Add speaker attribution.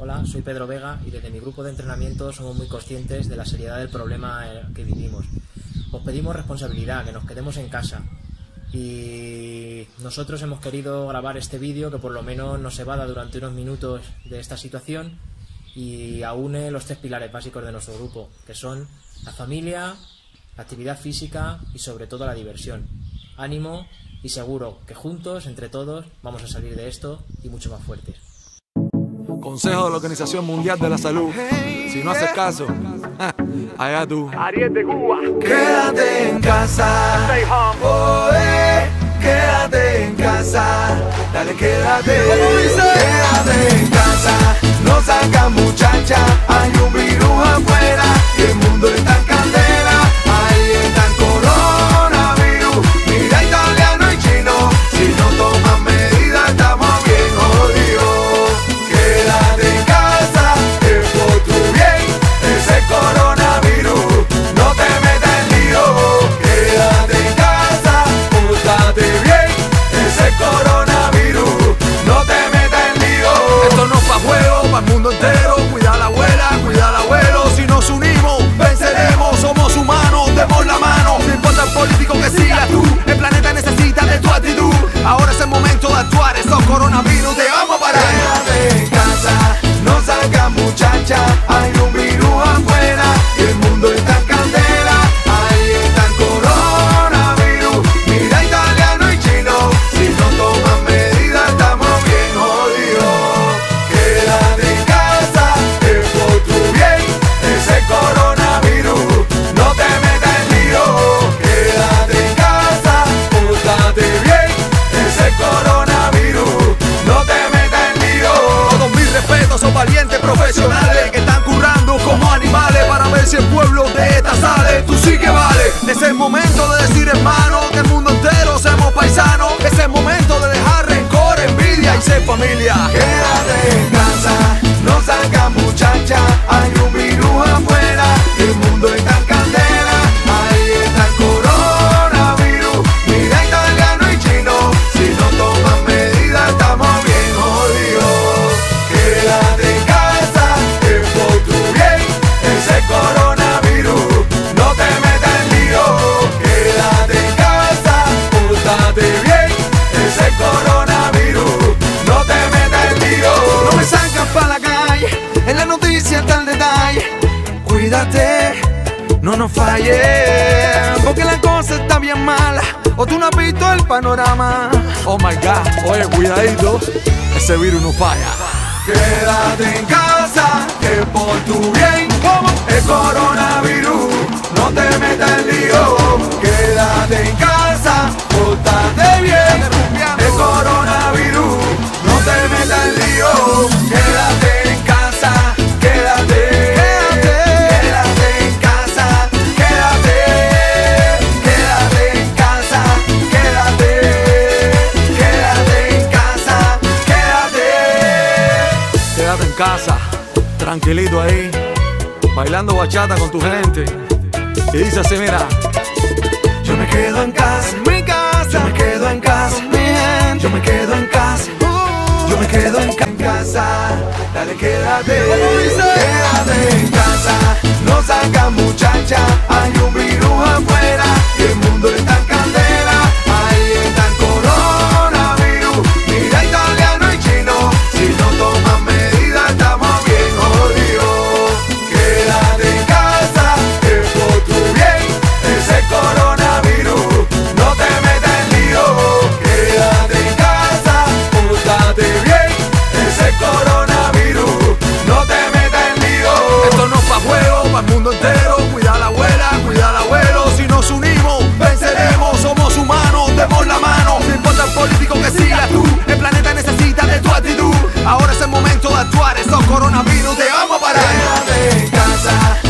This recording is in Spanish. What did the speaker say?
Speaker 1: Hola, soy Pedro Vega y desde mi grupo de entrenamiento somos muy conscientes de la seriedad del problema eh, que vivimos. Os pedimos responsabilidad, que nos quedemos en casa. Y nosotros hemos querido grabar este vídeo que por lo menos nos evada durante unos minutos de esta situación y aúne los tres pilares básicos de nuestro grupo, que son la familia, la actividad física y sobre todo la diversión. Ánimo y seguro que juntos, entre todos, vamos a salir de esto y mucho más fuertes.
Speaker 2: Consejo de la Organización Mundial de la Salud. Si no haces caso, allá tú.
Speaker 3: Ariete Cuba.
Speaker 4: Quédate en casa.
Speaker 3: Stay home.
Speaker 4: Oh, eh, quédate en casa. Dale, quédate. Quédate en casa. Es
Speaker 2: el momento de decir, hermano, que el mundo entero seamos paisanos. Es el momento de dejar rencor, envidia y ser familia. Porque la cosa está bien mala. O tú no has visto el panorama. Oh my god, oye, cuidadito, ese virus no falla.
Speaker 4: Quédate en casa, que por tu bien, como el coronavirus, no te metas en lío. Quédate en casa, casa,
Speaker 2: tranquilito ahí, bailando bachata con tu gente. Y dice así, mira,
Speaker 4: Yo me quedo en casa,
Speaker 2: mi casa,
Speaker 4: yo me quedo en casa,
Speaker 2: mi gente.
Speaker 4: yo me quedo en casa,
Speaker 2: Uh,
Speaker 4: yo me quedo en, ca- en casa. Dale, quédate, quédate en casa, no salgas muchacha, tatuares o coronavirus, te vamos a parar. Quédate en casa.